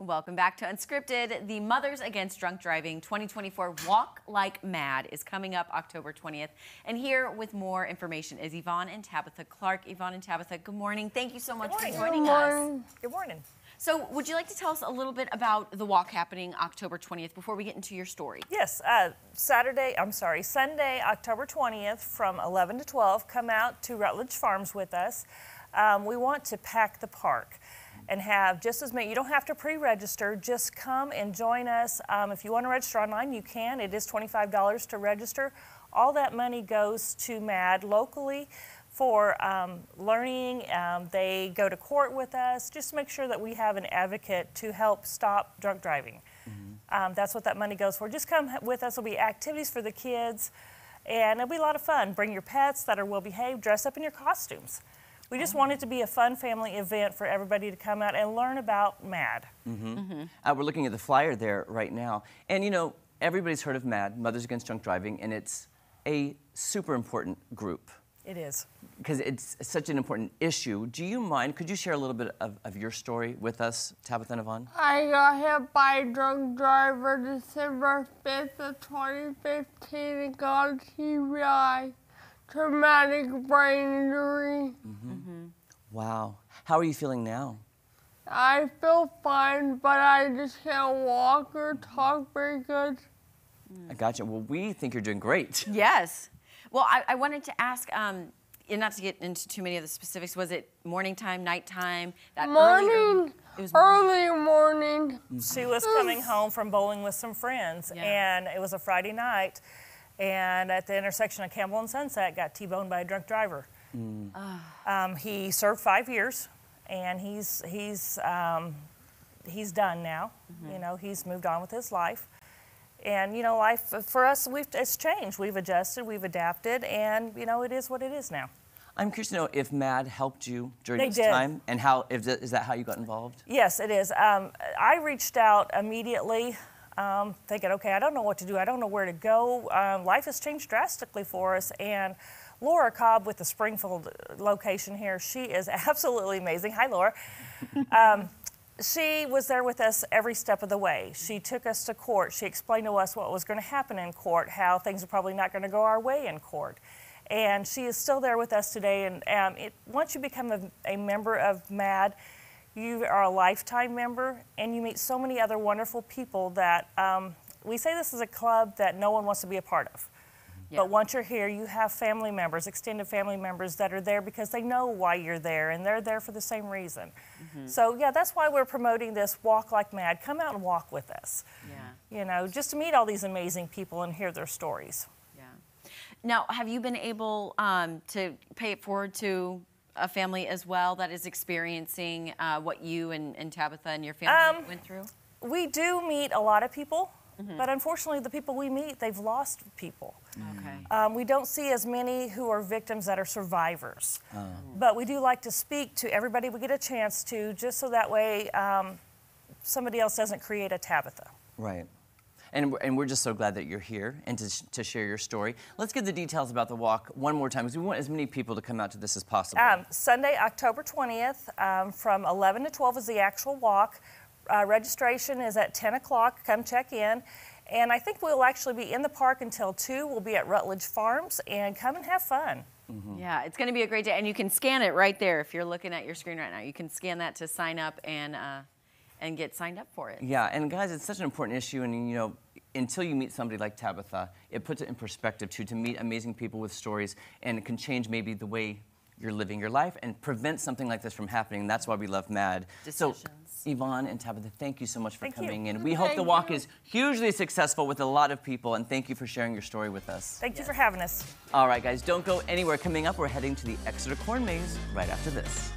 Welcome back to Unscripted. The Mothers Against Drunk Driving 2024 Walk Like MADD is coming up October 20th. And here with more information is Yvonne and Tabitha Clark. Yvonne and Tabitha, good morning. Thank you so much for joining us. Good morning. So, would you like to tell us a little bit about the walk happening October 20th before we get into your story? Yes, uh, Saturday, I'm sorry, Sunday, October 20th from 11 to 12, come out to Rutledge Farms with us. Um, we want to pack the park and have just as many. You don't have to pre-register. Just come and join us. Um, if you want to register online, you can. It is $25 to register. All that money goes to MADD locally for um, learning. Um, they go to court with us. Just make sure that we have an advocate to help stop drunk driving. Mm-hmm. that's what that money goes for. Just come with us. There'll be activities for the kids, and it'll be a lot of fun. Bring your pets that are well behaved. Dress up in your costumes. We just want it to be a fun family event for everybody to come out and learn about MADD. Mm-hmm. Mm-hmm. Uh, we're looking at the flyer there right now. And you know, everybody's heard of MADD, Mothers Against Drunk Driving, and it's a super important group. It is. Because it's such an important issue. Do you mind, could you share a little bit of, of your story with us, Tabitha and Yvonne? I got hit by a drunk driver December 5th of 2015 and got a TBI traumatic brain injury. Mm-hmm. Mm-hmm. Wow. How are you feeling now? I feel fine, but I just can't walk or talk very good. I got you. Well, we think you're doing great. Yes. Well, I, I wanted to ask, um, and not to get into too many of the specifics, was it morning time, nighttime? That morning. it was early morning. She was coming home from bowling with some friends, yeah. and it was a Friday night and at the intersection of Campbell and Sunset got T-boned by a drunk driver. Mm. Um, he served five years, and he's he's um, he's done now. Mm-hmm. You know, he's moved on with his life, and you know, life for us, we've it's changed. We've adjusted, we've adapted, and you know, it is what it is now. I'm curious to know if MADD helped you during they this did. time, and how is that, is that how you got involved? Yes, it is. Um, I reached out immediately um, thinking, okay, I don't know what to do. I don't know where to go. Um, life has changed drastically for us. And Laura Cobb with the Springfield location here, she is absolutely amazing. Hi, Laura. Um, she was there with us every step of the way. She took us to court. She explained to us what was going to happen in court, how things are probably not going to go our way in court. And she is still there with us today. And um, it, once you become a, a member of MADD, you are a lifetime member, and you meet so many other wonderful people that um, we say this is a club that no one wants to be a part of. Yeah. But once you're here, you have family members, extended family members that are there because they know why you're there and they're there for the same reason. Mm-hmm. So, yeah, that's why we're promoting this Walk Like MADD. Come out and walk with us. Yeah. You know, just to meet all these amazing people and hear their stories. Yeah. Now, have you been able um, to pay it forward to a family as well that is experiencing uh, what you and, and, Tabitha and your family um, went through? We do meet a lot of people, mm-hmm. but unfortunately, the people we meet, they've lost people. Okay. Um, we don't see as many who are victims that are survivors. Oh. But we do like to speak to everybody we get a chance to, just so that way um, somebody else doesn't create a Tabitha. Right. And, and we're just so glad that you're here and to, to share your story. Let's get the details about the walk one more time because we want as many people to come out to this as possible. Um, Sunday, October 20th, um, from 11 to 12 is the actual walk. Uh, registration is at 10 o'clock. Come check in. And I think we'll actually be in the park until 2. We'll be at Rutledge Farms and come and have fun. Mm-hmm. Yeah, it's going to be a great day. And you can scan it right there if you're looking at your screen right now. You can scan that to sign up and. Uh, and get signed up for it. Yeah, and guys, it's such an important issue, and you know, until you meet somebody like Tabitha, it puts it in perspective too, to meet amazing people with stories, and it can change maybe the way you're living your life and prevent something like this from happening. That's why we love MADD. Decisions. So, Yvonne and Tabitha, thank you so much for thank coming you. in. We thank hope the walk you. is hugely successful with a lot of people, and thank you for sharing your story with us. Thank yes. you for having us. All right, guys, don't go anywhere. Coming up, we're heading to the Exeter Corn Maze right after this.